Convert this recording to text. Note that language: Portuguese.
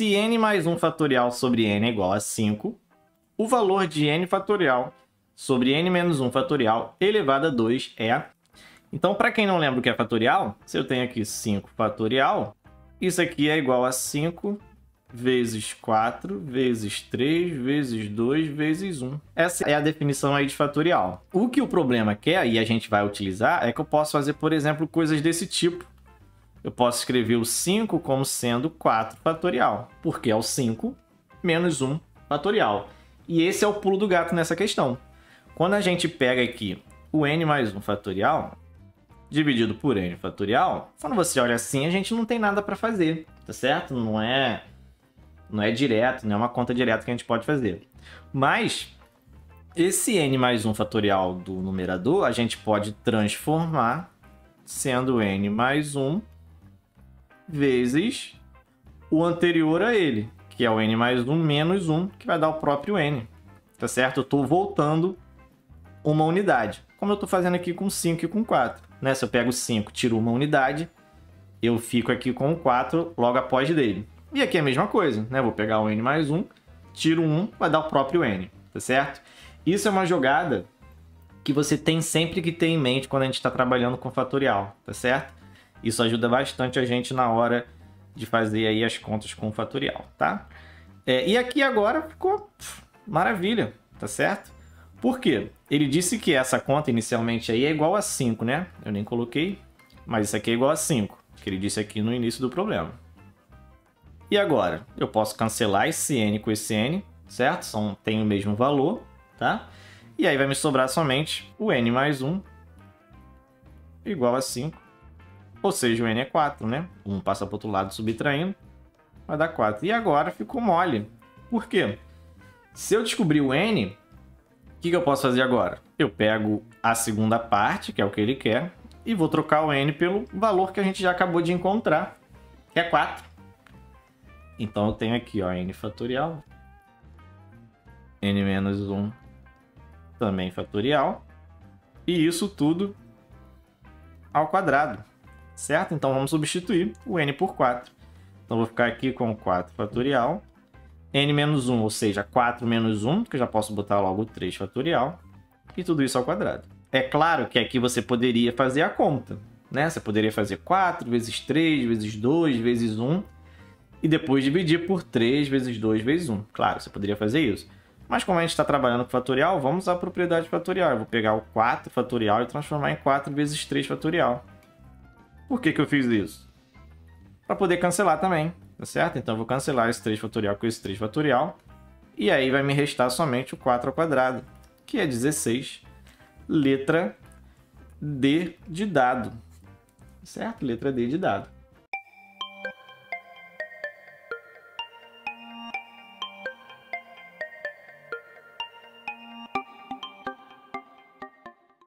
Se n mais 1 fatorial sobre n é igual a 5, o valor de n fatorial sobre n menos 1 fatorial elevado a 2 é... Então, para quem não lembra o que é fatorial, se eu tenho aqui 5 fatorial, isso aqui é igual a 5 vezes 4 vezes 3 vezes 2 vezes 1. Essa é a definição aí de fatorial. O que o problema quer, e a gente vai utilizar, é que eu posso fazer, por exemplo, coisas desse tipo. Eu posso escrever o 5 como sendo 4 fatorial, porque é o 5 menos 1 fatorial. E esse é o pulo do gato nessa questão. Quando a gente pega aqui o n mais 1 fatorial, dividido por n fatorial, quando você olha assim, a gente não tem nada para fazer, tá certo? Não é não é direto, não é uma conta direta que a gente pode fazer. Mas esse n mais 1 fatorial do numerador, a gente pode transformar sendo n mais 1 vezes o anterior a ele, que é o n mais 1 menos 1, que vai dar o próprio n. Tá certo? Eu estou voltando uma unidade. Como eu estou fazendo aqui com 5 e com 4. Né? Se eu pego 5, tiro uma unidade, eu fico aqui com o 4 logo após dele. E aqui é a mesma coisa, né? Vou pegar o n mais 1, tiro 1, vai dar o próprio n, tá certo? Isso é uma jogada que você tem sempre que ter em mente quando a gente está trabalhando com fatorial, tá certo? Isso ajuda bastante a gente na hora de fazer aí as contas com fatorial, tá? É, e aqui agora ficou pff, maravilha, tá certo? Por quê? Ele disse que essa conta inicialmente aí é igual a 5, né? Eu nem coloquei, mas isso aqui é igual a 5, que ele disse aqui no início do problema. E agora, eu posso cancelar esse n com esse n, certo? São, tem o mesmo valor, tá? E aí vai me sobrar somente o n mais 1 igual a 5. Ou seja, o n é 4, né? 1 passa para o outro lado subtraindo, vai dar 4. E agora ficou mole. Por quê? Se eu descobrir o n, o que, que eu posso fazer agora? Eu pego a segunda parte, que é o que ele quer, e vou trocar o n pelo valor que a gente já acabou de encontrar, que é 4. Então eu tenho aqui, ó, n fatorial. n menos 1 também fatorial. E isso tudo ao quadrado, certo? Então vamos substituir o n por 4. Então vou ficar aqui com 4 fatorial. n menos 1, ou seja, 4 menos 1, que eu já posso botar logo 3 fatorial. E tudo isso ao quadrado. É claro que aqui você poderia fazer a conta, né? Você poderia fazer 4 vezes 3 vezes 2 vezes 1 e depois dividir por 3 vezes 2 vezes 1. Claro, você poderia fazer isso. Mas como a gente está trabalhando com fatorial, vamos usar a propriedade fatorial. Eu vou pegar o 4 fatorial e transformar em 4 vezes 3 fatorial. Por que, que eu fiz isso? Para poder cancelar também, tá certo? Então eu vou cancelar esse 3 fatorial com esse 3 fatorial. E aí vai me restar somente o 4 ao quadrado, que é 16, letra D de dado. Certo? Letra D de dado.